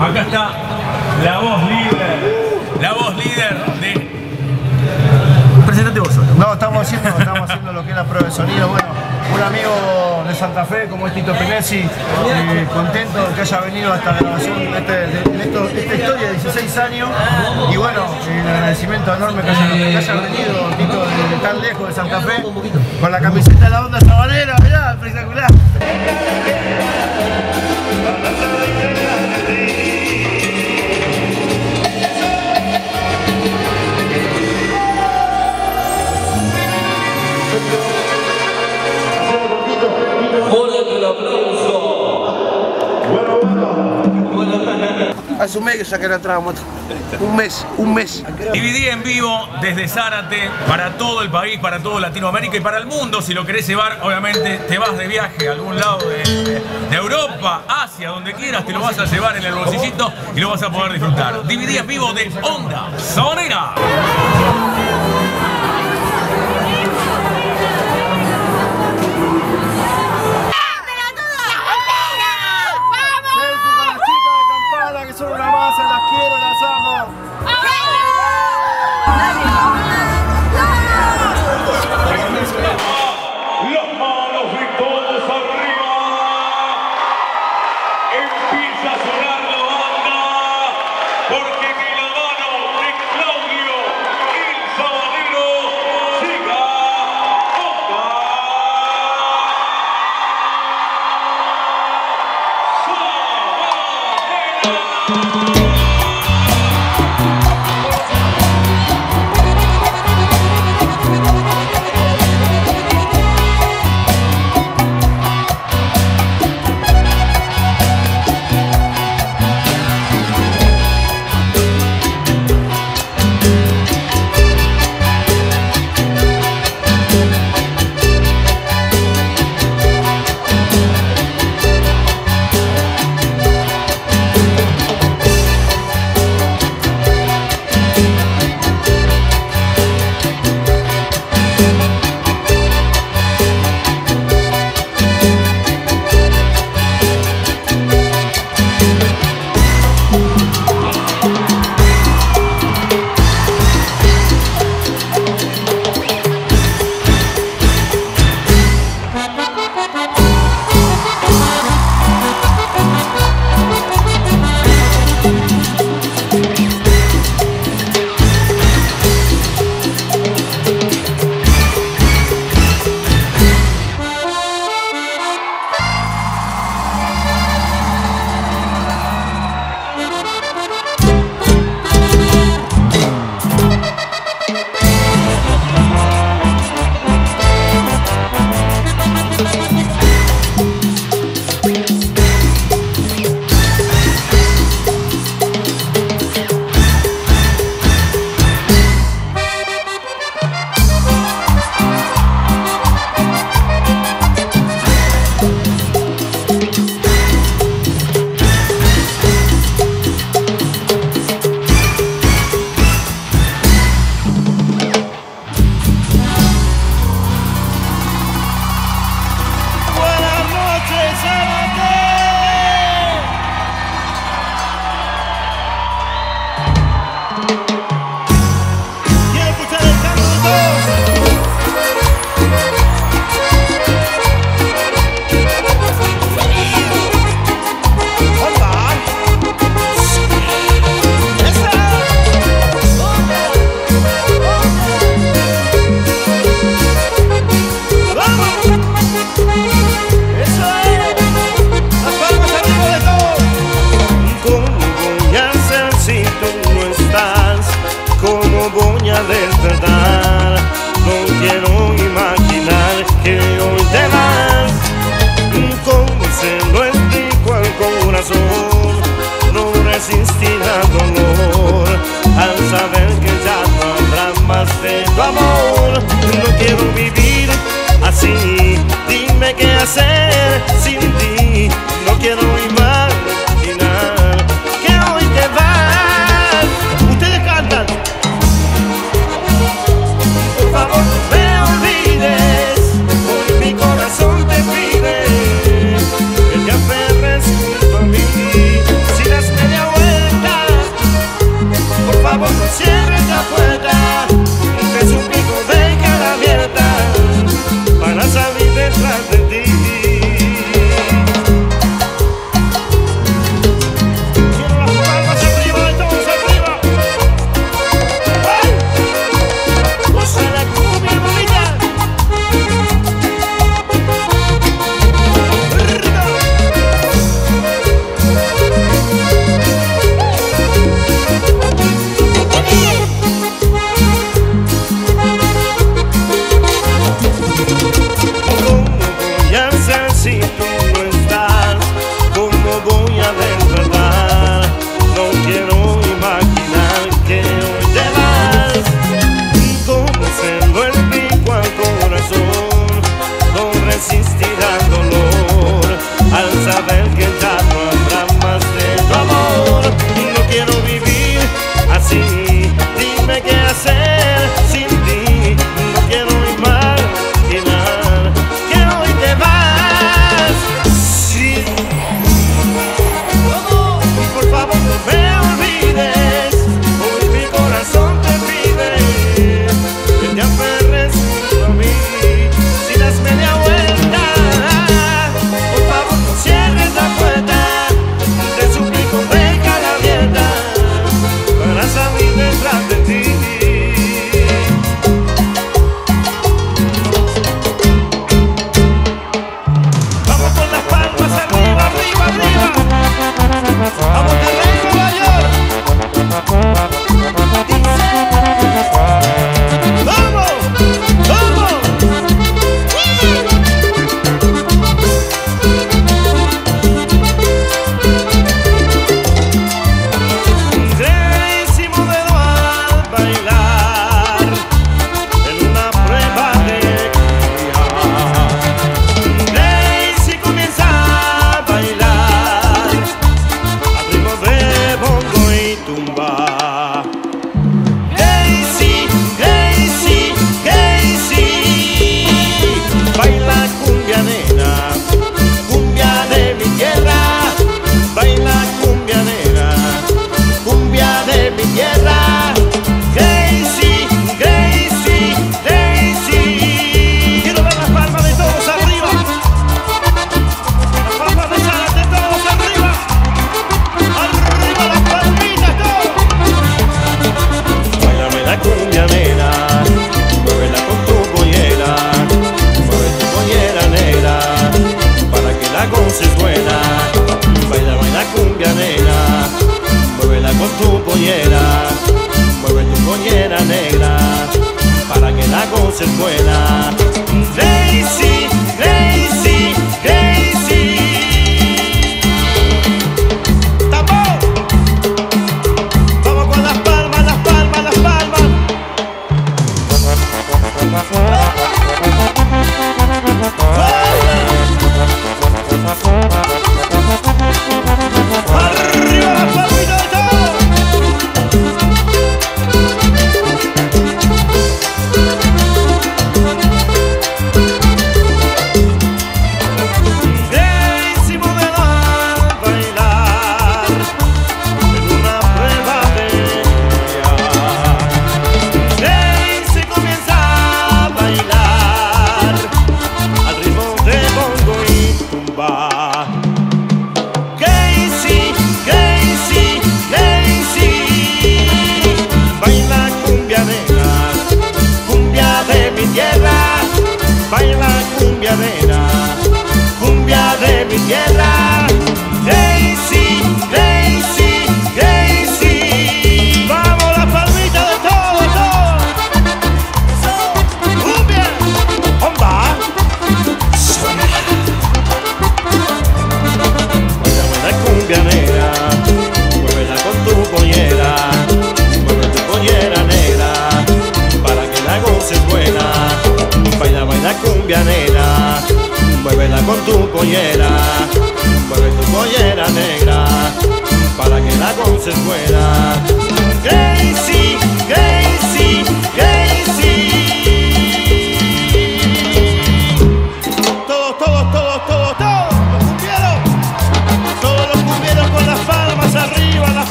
Acá está la voz líder, la voz líder de... Presentate vos solo. No, estamos haciendo, estamos haciendo lo que es la prueba de sonido. Bueno, un amigo de Santa Fe como es Tito Pinesi, eh, contento de que haya venido a esta grabación, este, de, esto- esta historia de 16 años. Y bueno, el agradecimiento enorme que haya, que haya venido Tito de, de tan lejos de Santa Fe, con la camiseta de la onda sabanera, mirá, espectacular. Fuerte el aplauso. Hace un mes que saqué la entrada, moto. Un mes, un mes. Dividí en vivo desde Zárate para todo el país, para todo Latinoamérica y para el mundo. Si lo querés llevar, obviamente te vas de viaje a algún lado de, de Europa, Asia, donde quieras, te lo vas a llevar en el bolsillito y lo vas a poder disfrutar. Dividí en vivo de Onda Sonera.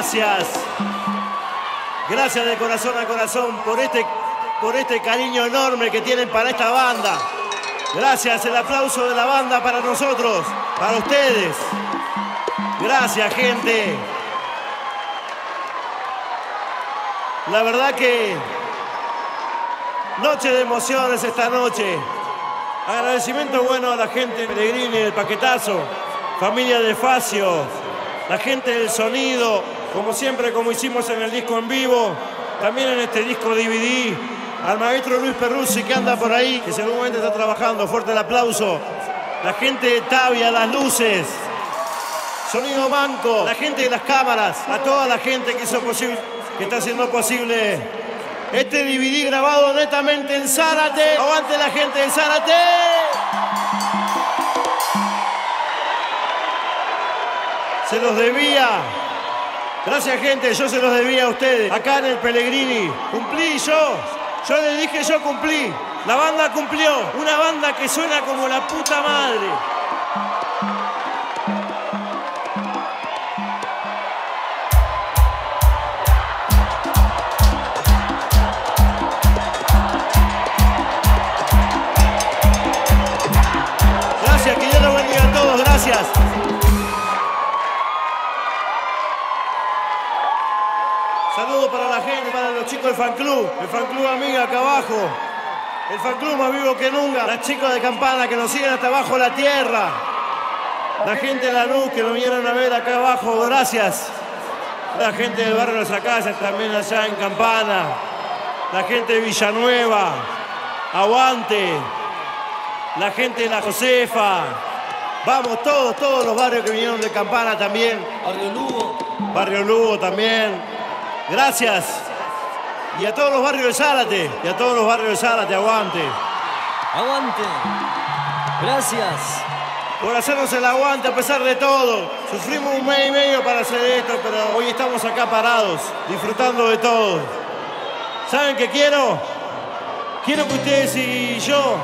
Gracias. Gracias de corazón a corazón por este, por este cariño enorme que tienen para esta banda. Gracias, el aplauso de la banda para nosotros, para ustedes. Gracias, gente. La verdad que noche de emociones esta noche. Agradecimiento bueno a la gente de Pellegrini del Paquetazo, familia de Facio, la gente del sonido, como siempre, como hicimos en el disco en vivo, también en este disco DVD, al maestro Luis Perruzzi que anda por ahí, que seguramente está trabajando, fuerte el aplauso, la gente de Tavia, las luces, Sonido Banco, la gente de las cámaras, a toda la gente que hizo posible, que está haciendo posible este DVD grabado netamente en Zárate. Aguante la gente de Zárate. Se los debía. Gracias gente, yo se los debía a ustedes. Acá en el Pellegrini. Cumplí yo. Yo les dije yo cumplí. La banda cumplió. Una banda que suena como la puta madre. Gracias, que Dios los bendiga a todos. Gracias. Para la gente, para los chicos del fan club, el fan club amiga acá abajo, el fan club más vivo que nunca, las chicas de campana que nos siguen hasta abajo la tierra, la gente de la luz que nos vinieron a ver acá abajo, gracias. La gente del barrio de nuestra casa también allá en Campana, la gente de Villanueva, aguante, la gente de la Josefa, vamos todos, todos los barrios que vinieron de Campana también. Barrio Lugo. Barrio Lugo también. Gracias. Y a todos los barrios de Zárate. Y a todos los barrios de Zárate, aguante. Aguante. Gracias. Por hacernos el aguante a pesar de todo. Sufrimos un mes y medio para hacer esto, pero hoy estamos acá parados, disfrutando de todo. ¿Saben qué quiero? Quiero que ustedes y yo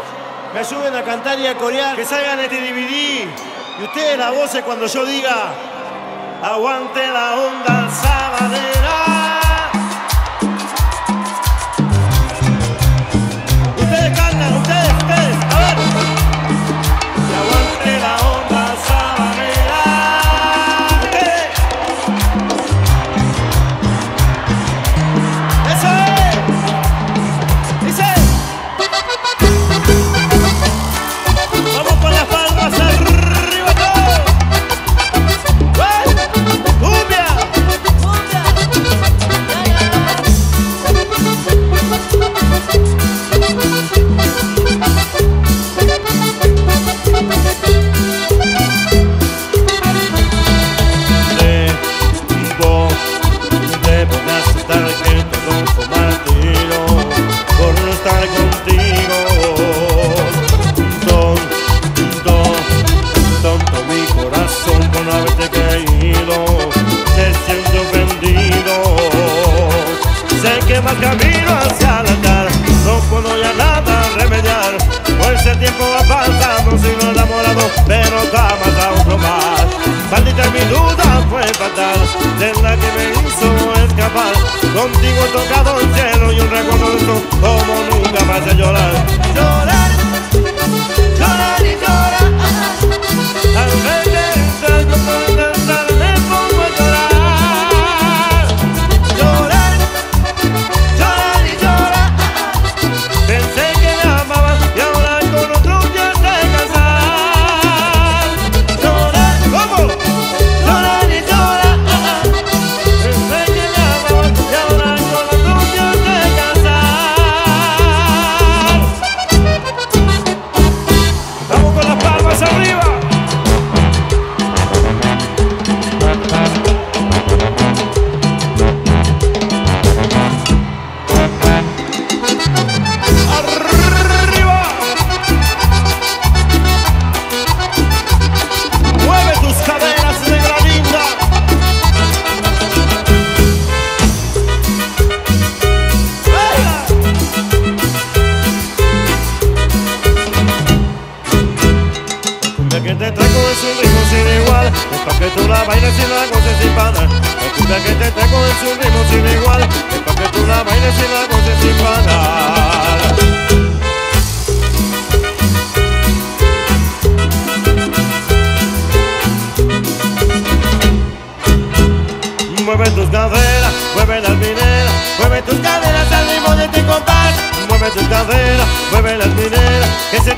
me ayuden a cantar y a corear, que salgan este DVD. Y ustedes las voces cuando yo diga, aguante la onda sabanera. Camino hacia el altar, no puedo ya nada remediar. Pues el tiempo va pasando, sigo enamorado, pero jamás a otro más. Maldita mi duda fue fatal, de la que me hizo escapar. Contigo he tocado el cielo y un recuerdo como nunca más a. Llorar,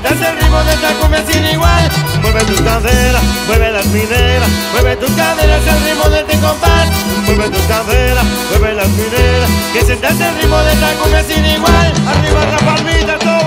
Dance el ritmo de esta cumbia sin igual. Mueve tus caderas, mueve las mineras Mueve tus caderas al ritmo de este compás. Mueve tus caderas, mueve las mineras Que se dance el ritmo de esta cumbia sin igual. Arriba la palmita, todo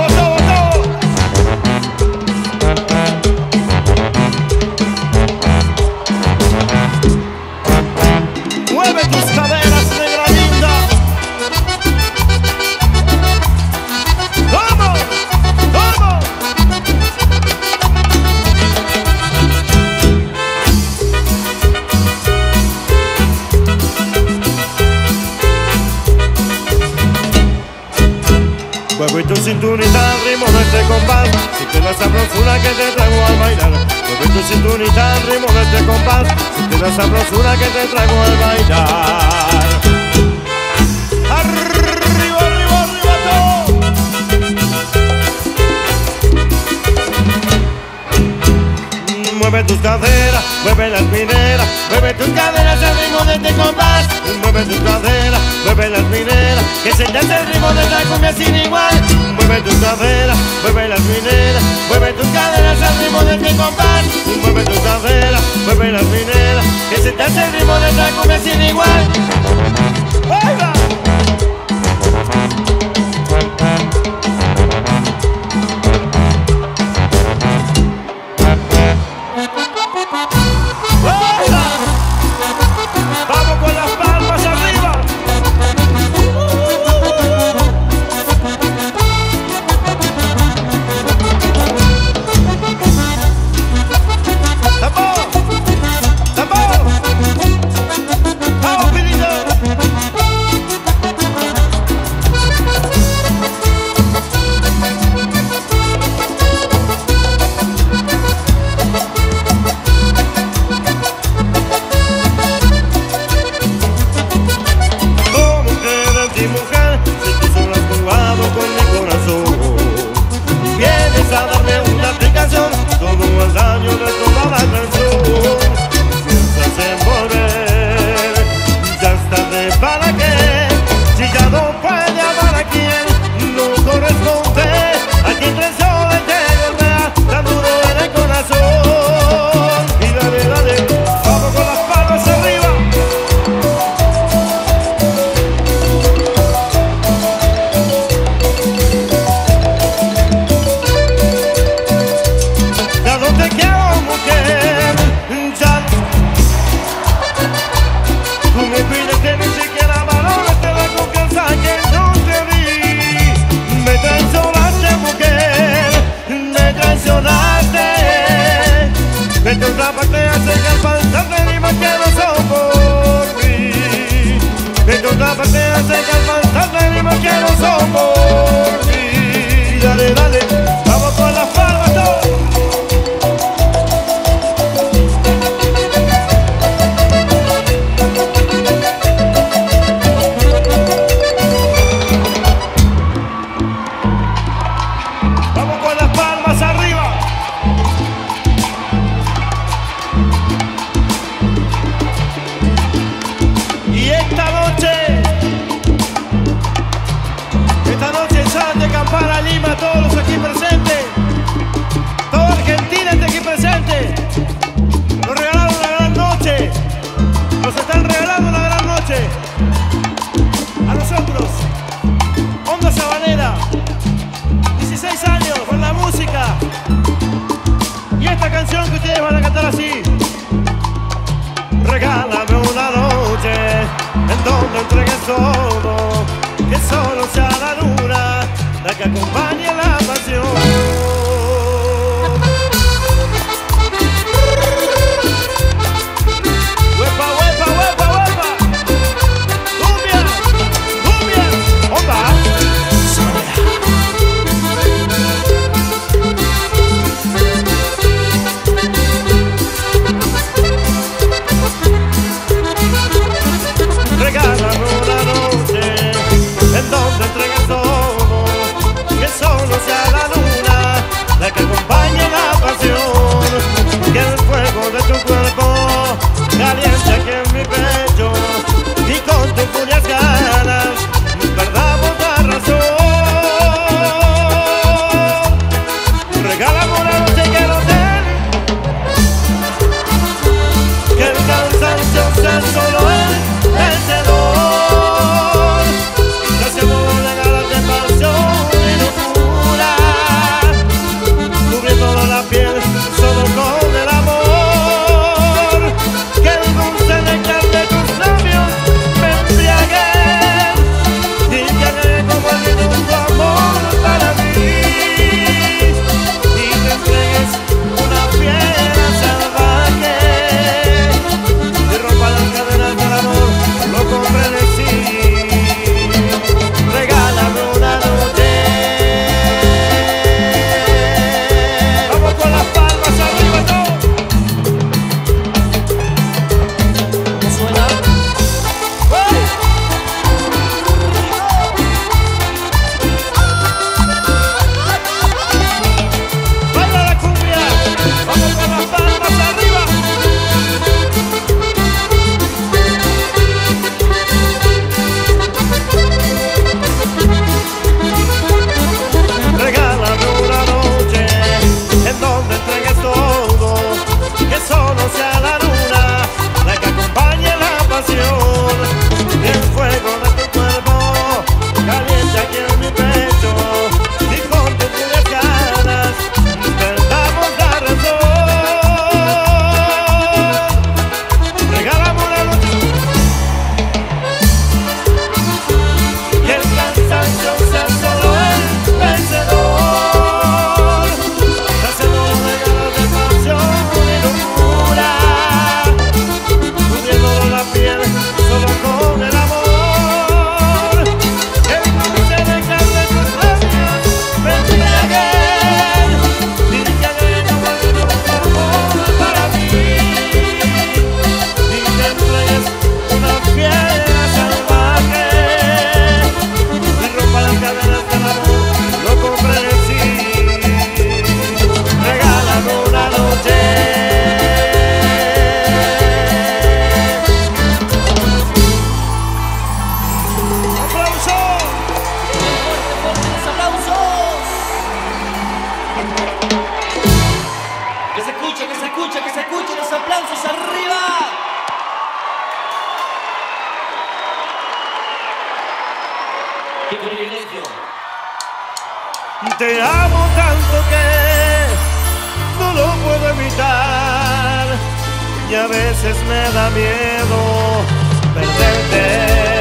Te amo tanto que no lo puedo evitar y a veces me da miedo perderte.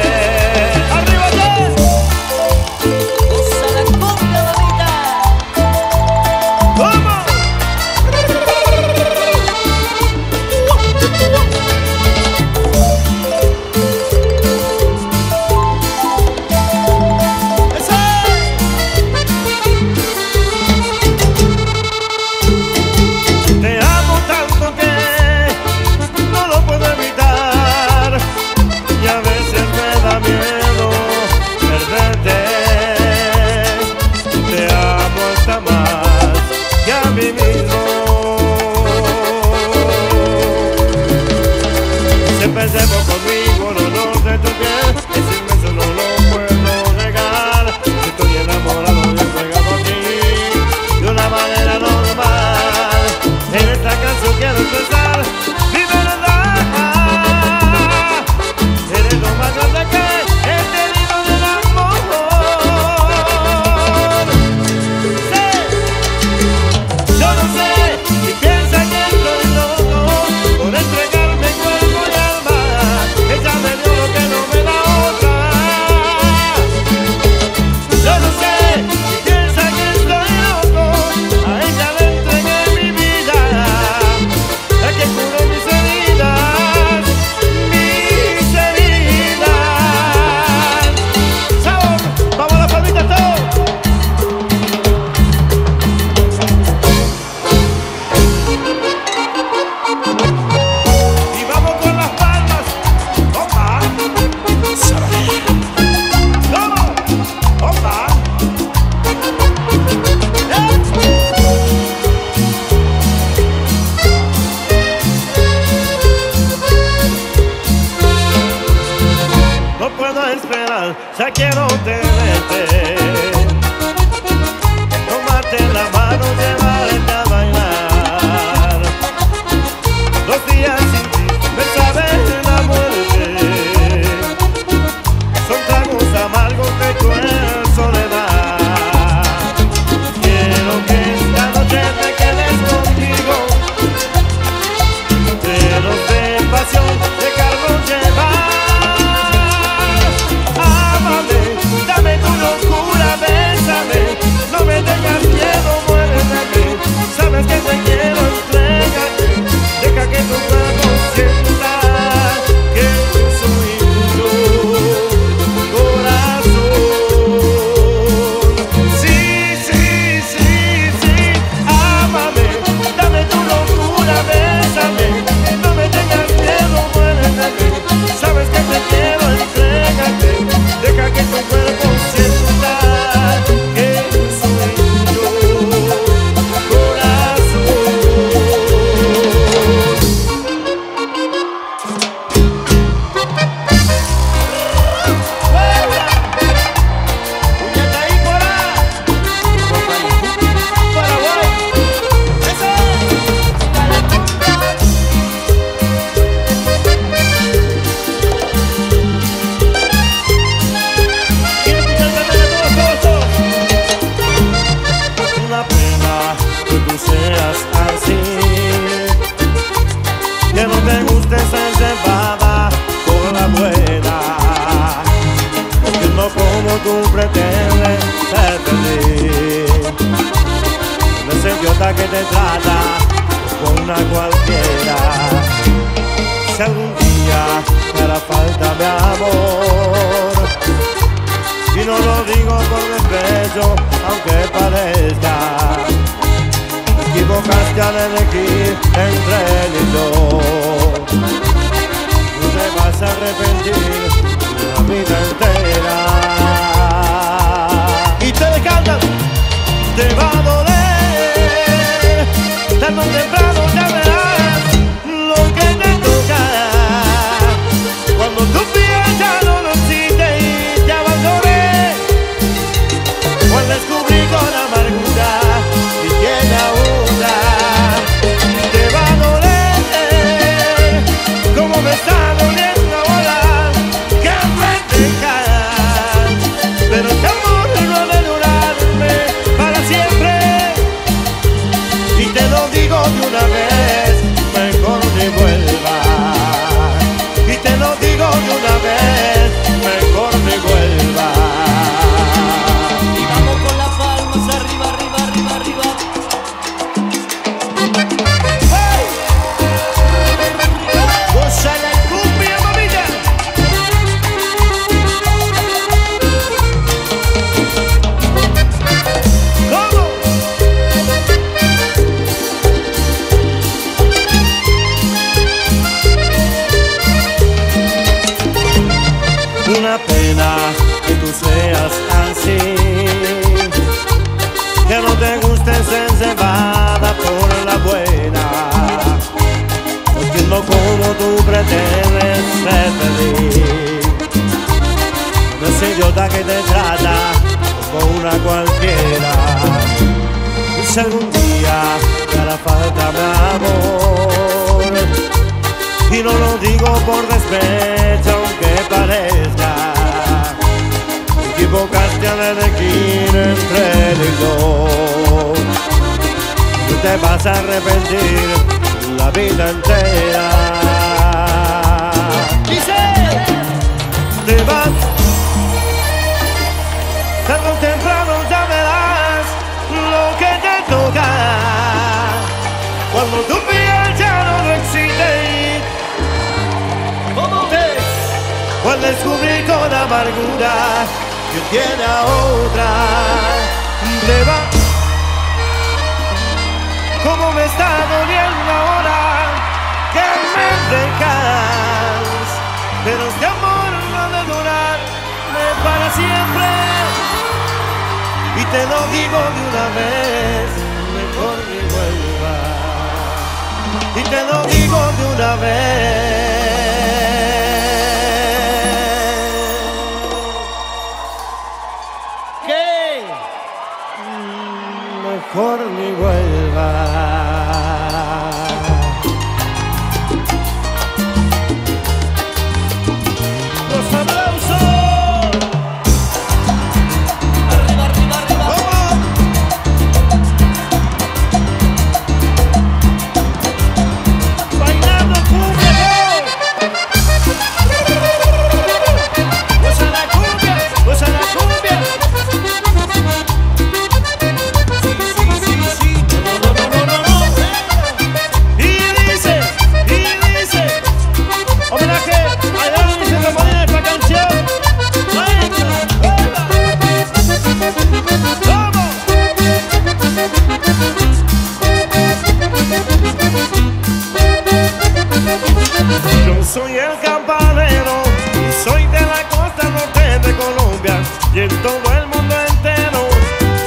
y en todo el mundo entero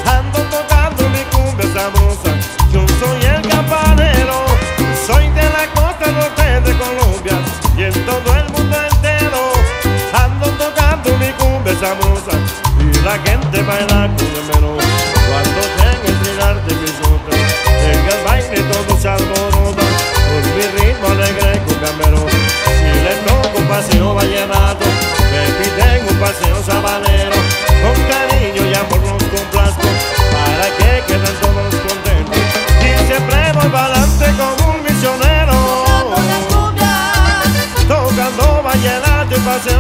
ando tocando mi cumbia sabrosa. Yo soy el campanero, soy de la costa norte de Colombia y en todo el mundo entero ando tocando mi cumbia sabrosa y la gente baila.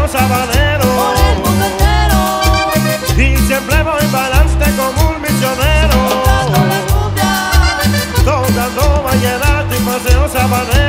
los habaneros. Por el mundo entero. Y siempre voy balance como un misionero. Tocando vallenato y paseo sabanero.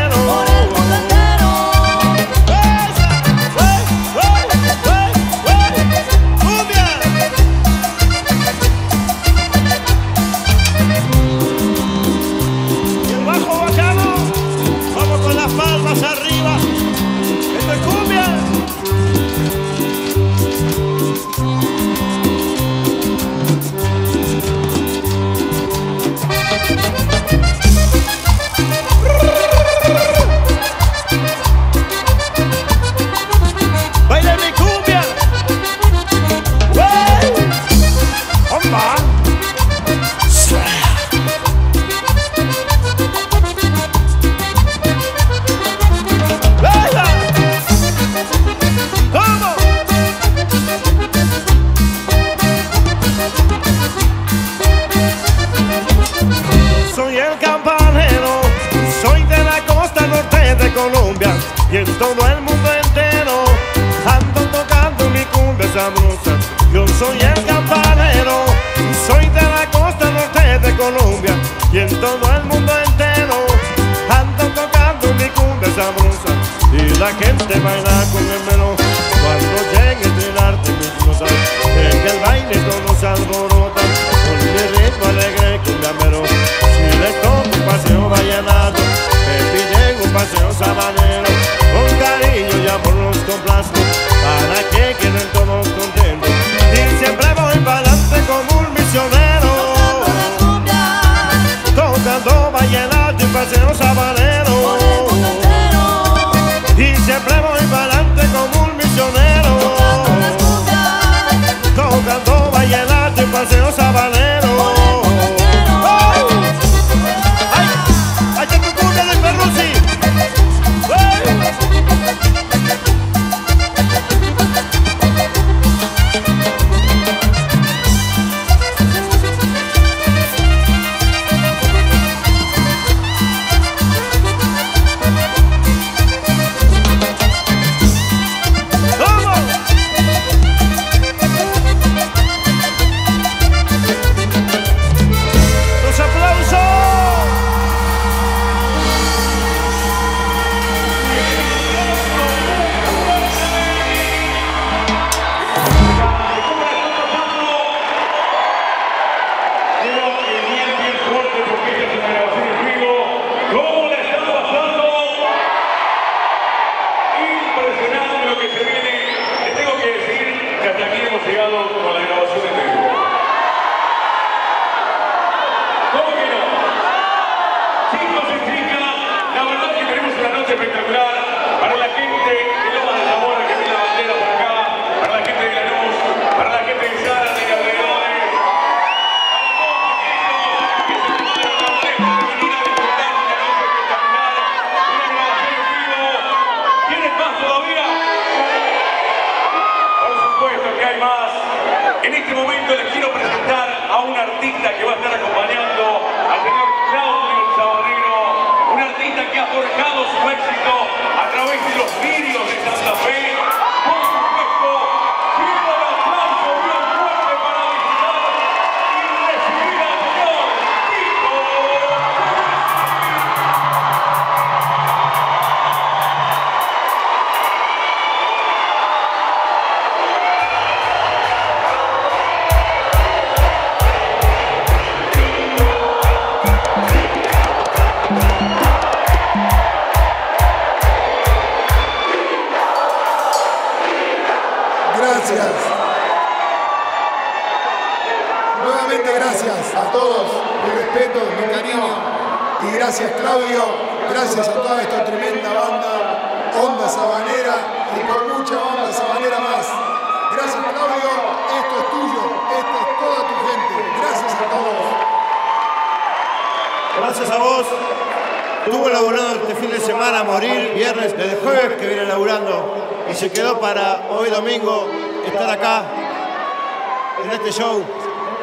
en este show.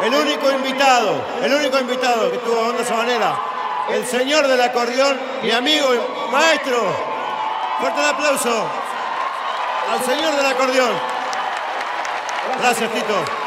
El único invitado, el único invitado que tuvo Onda Sabanera, el señor del acordeón, mi amigo, y maestro. Fuerte el aplauso al señor del acordeón. Gracias, Tito.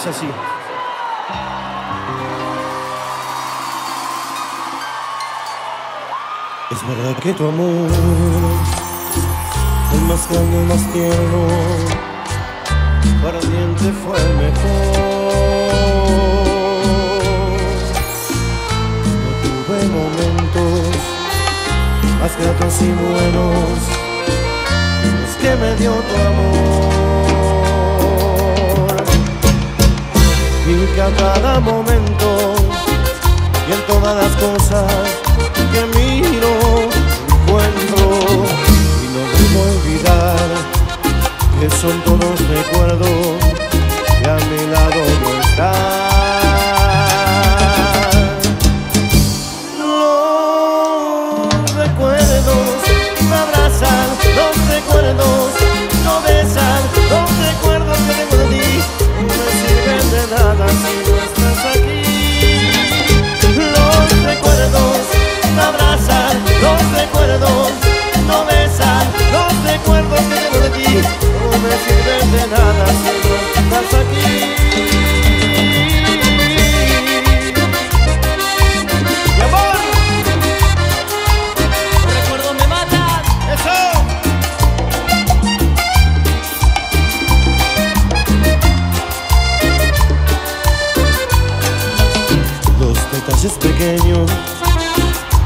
Dice así. Es verdad que tu amor es más grande, más tierno, ardiente fue mejor. No tuve momentos más gratos y buenos los que me dio tu amor. Que a cada momento y en todas las cosas que miro encuentro y no debo olvidar que son todos recuerdos que a mi lado no están. Abrazan, los recuerdos no besan, los recuerdos que tengo de ti no me sirven de nada si no estás aquí. Mi amor, Recuerdo me matan. eso. Los detalles pequeños,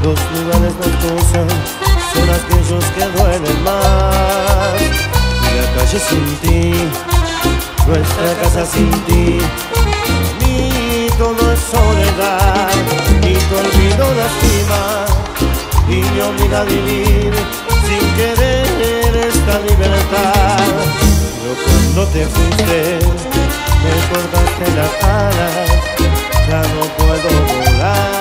los lugares, cosas, son aquellos que duelen más. La calle sin ti, nuestra casa sin ti, ni todo es soledad, y tu olvido lastima, y me obliga a vivir sin querer esta libertad. Pero cuando te fuiste, me cortaste la cara, ya no puedo volar.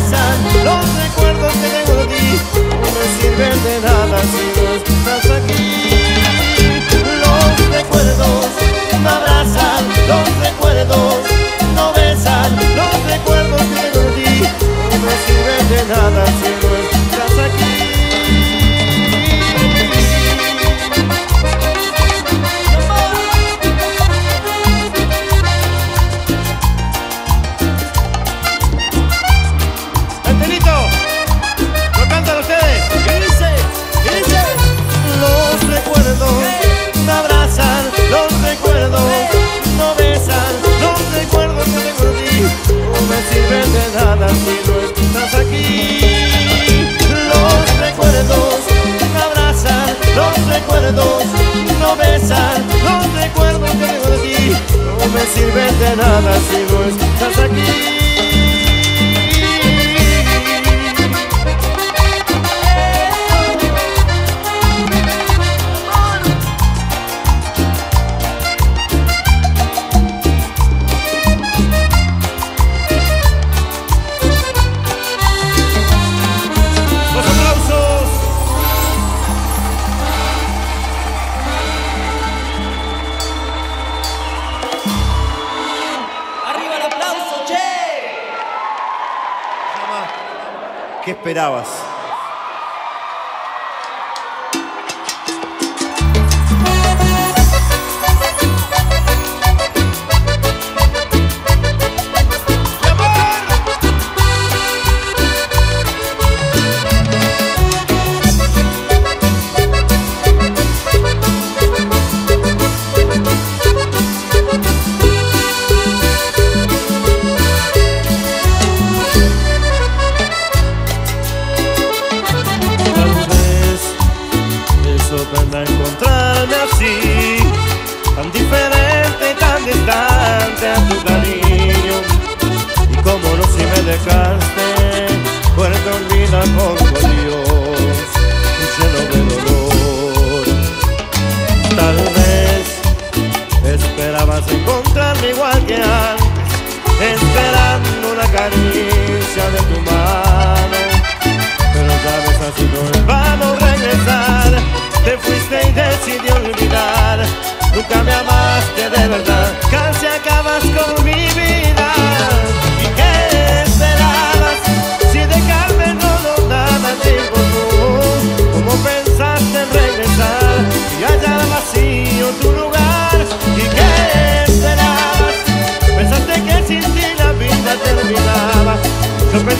No los recuerdos que tengo de no me sirven de nada si no estás aquí. Los recuerdos me abrazan, los recuerdos no besan, los recuerdos que tengo de ti no me sirven de nada si no estás aquí. Los recuerdos abrazan, los recuerdos no besan, los recuerdos que tengo de ti no me sirven de nada si no estás aquí. ¿Qué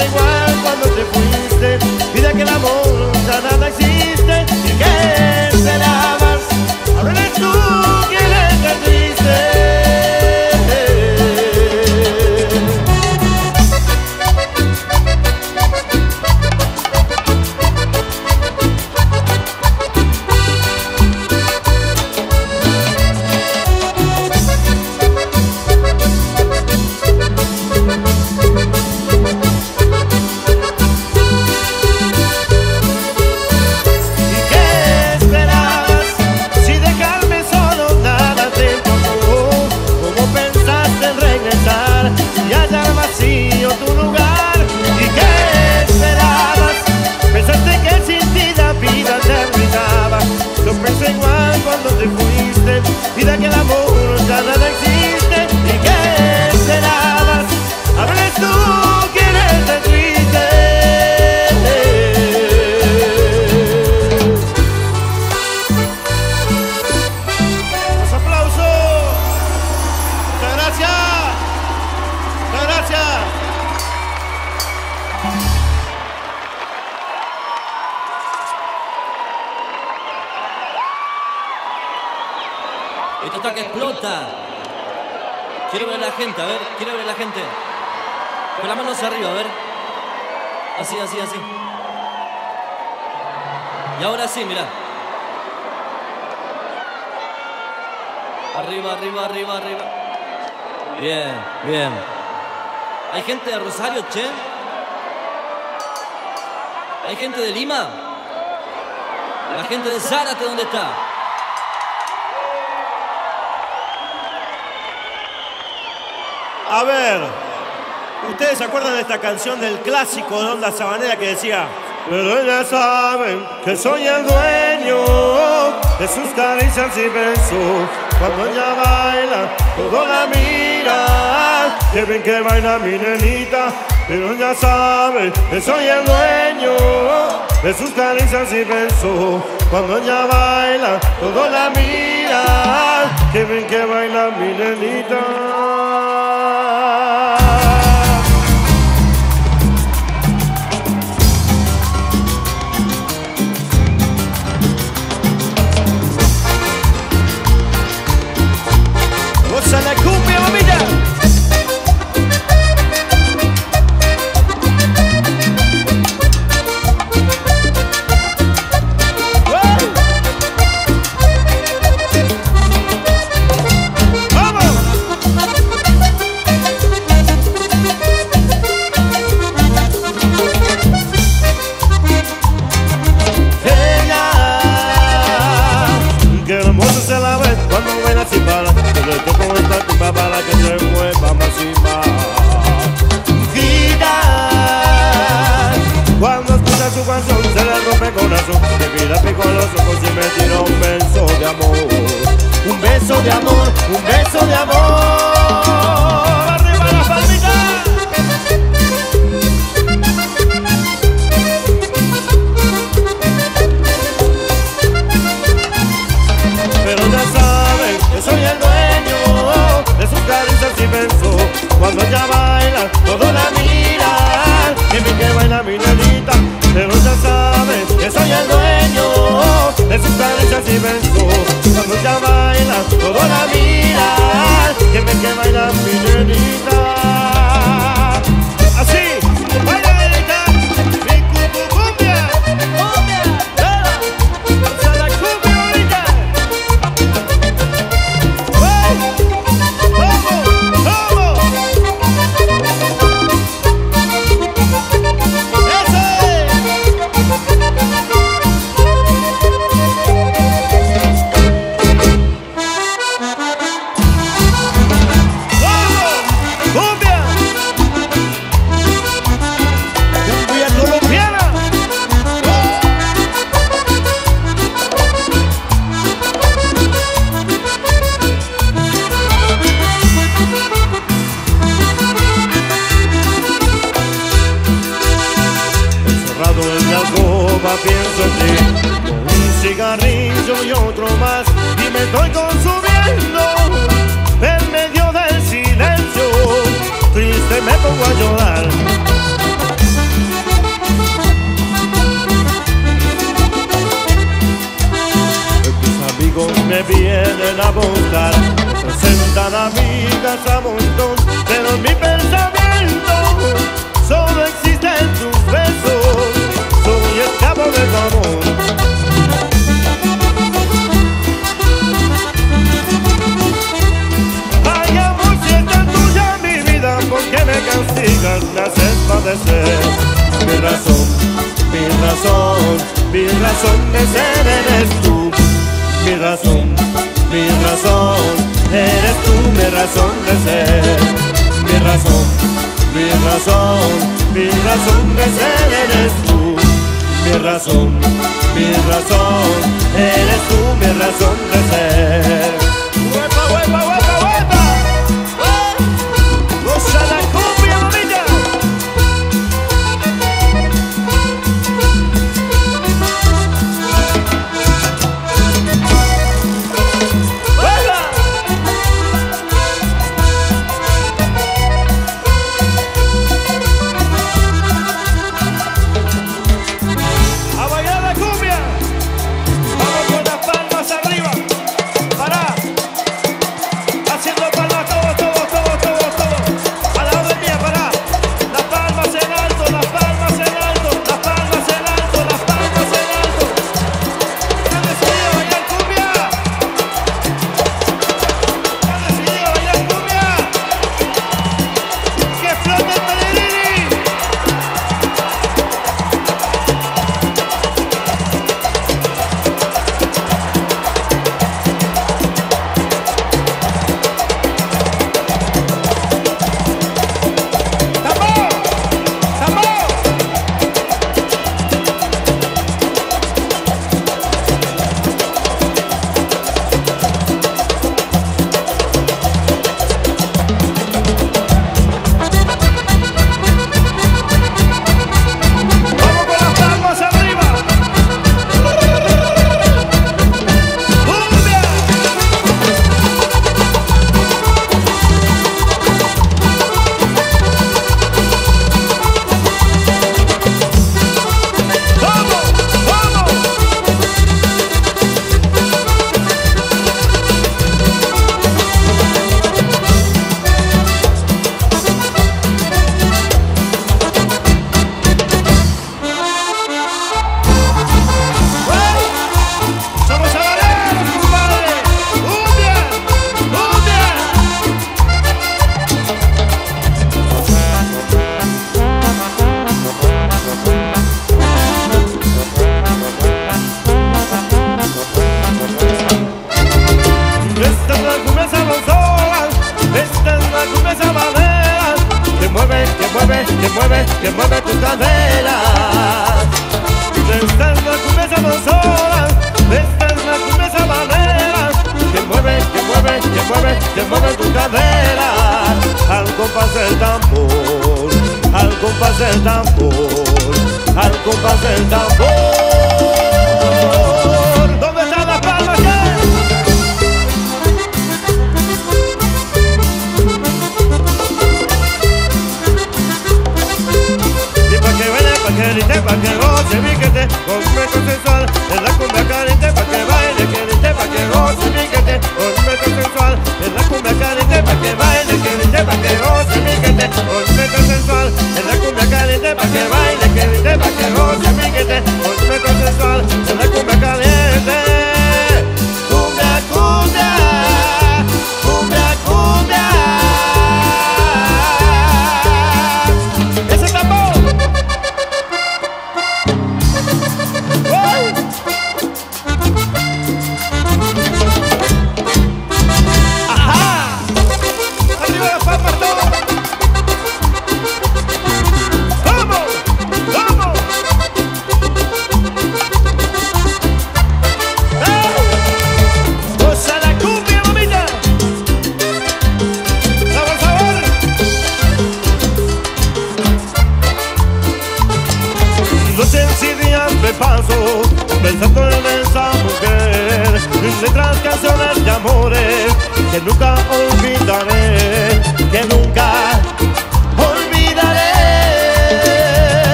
say why. ¿Ustedes se acuerdan de esta canción del clásico de Onda Sabanera que decía? Pero ellas saben que soy el dueño de sus caricias y besos. Cuando ella baila, todo la mira. Que ven que baila mi nenita. Pero ella sabe que soy el dueño de sus caricias y besos. Cuando ella baila, todo la mira. Que ven que baila mi nenita. Beso de amor, un beso de amor. Arriba la palmita. pero ya saben que soy el dueño de sus caricias y besos. Cuando ella baila, todo la mira, que mi que baila mi nenita, pero ya saben que soy el dueño de sus caricias y besos. Cuando ella baila, todo la mira, que mi que baila mi nenita. pienso en ti. Un cigarrillo y otro más Y me estoy consumiendo En medio del silencio. Triste me pongo a llorar. Tus amigos me vienen a buscar. Presentan amigas a montón Pero en mi pensamiento Solo existen tus besos trata de amor. Amor, si tuya mi vida, porque me castigas? Me haces padecer. Mi razón, mi razón, mi razón de ser eres tú. Mi razón, mi razón, eres tú mi razón de ser. Mi razón, mi razón, mi razón de ser eres tú mi razón, mi razón, eres tú mi razón de ser.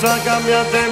Mentiras a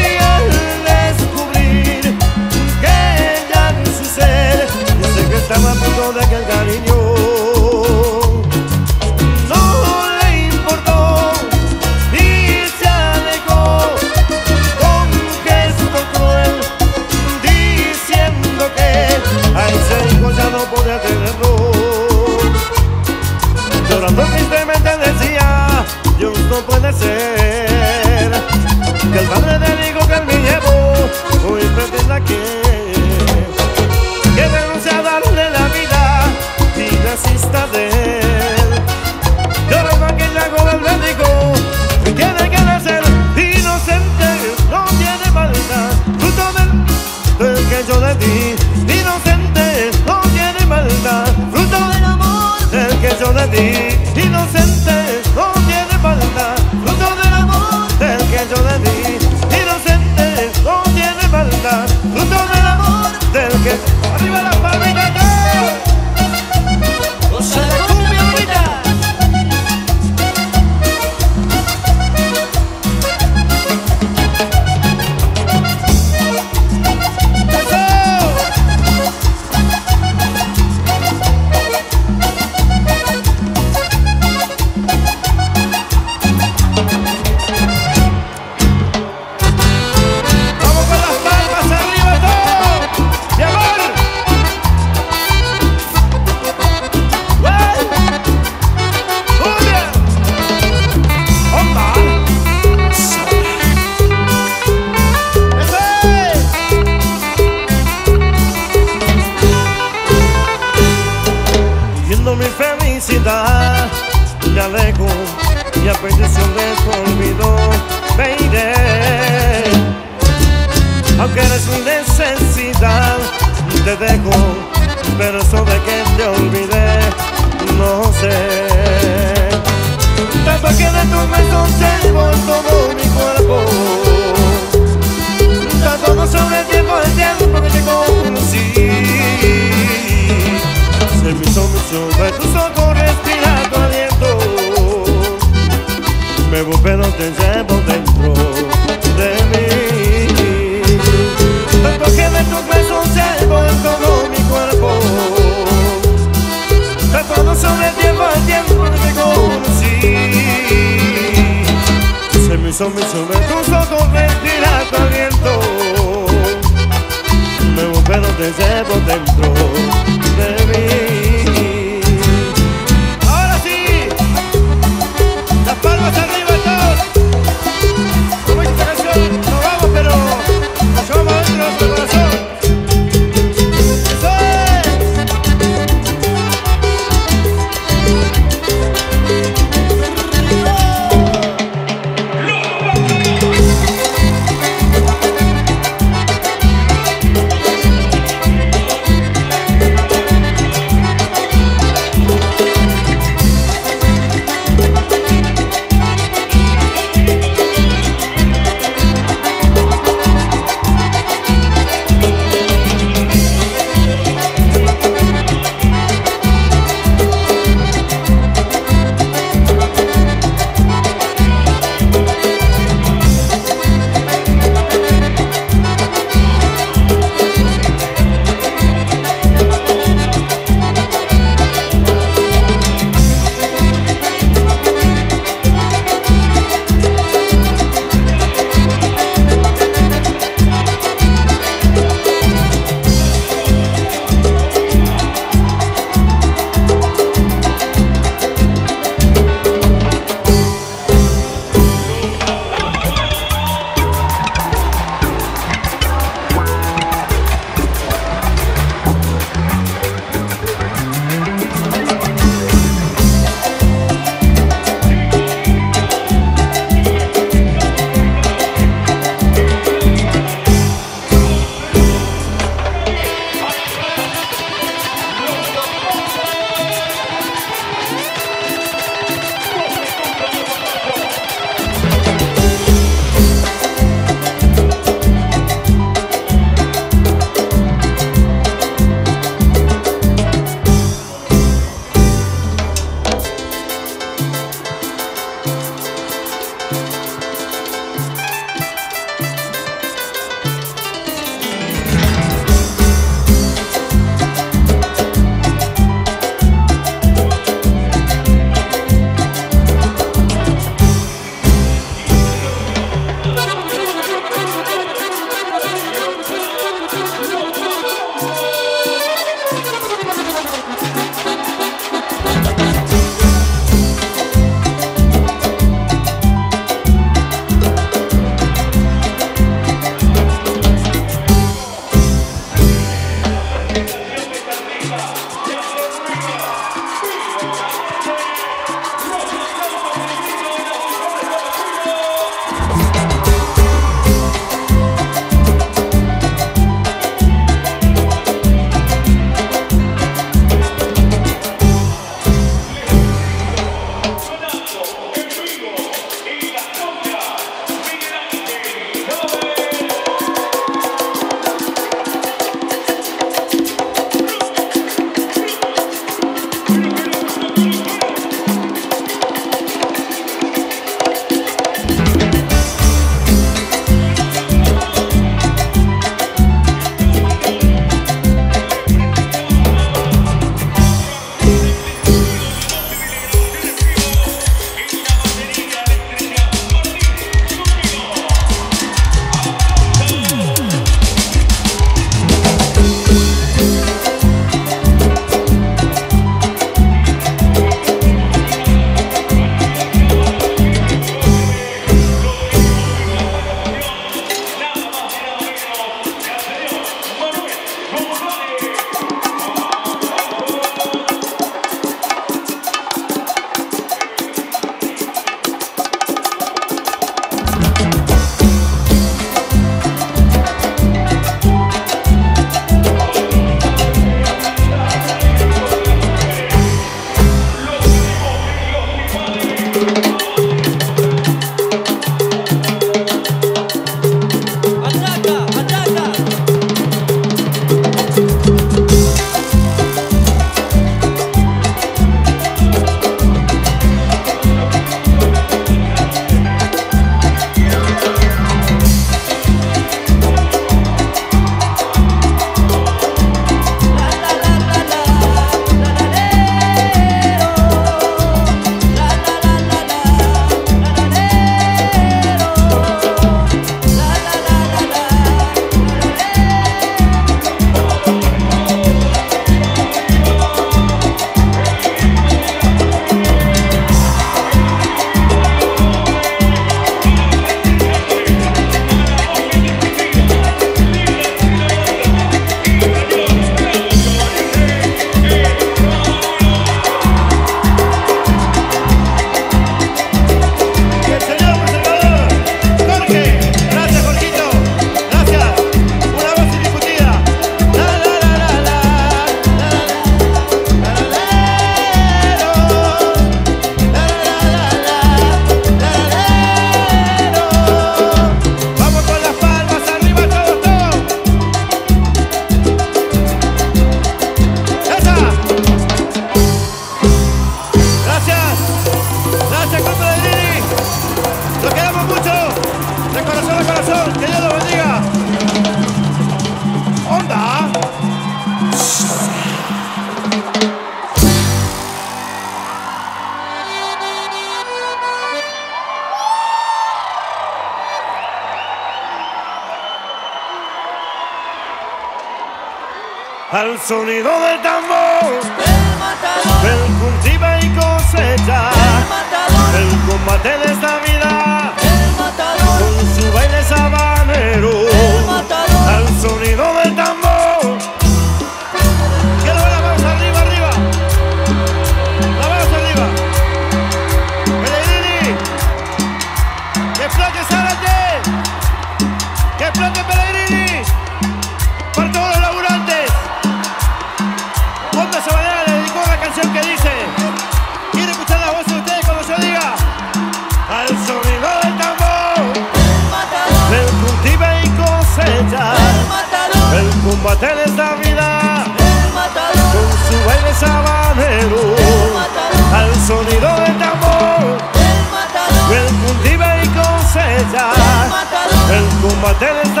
combate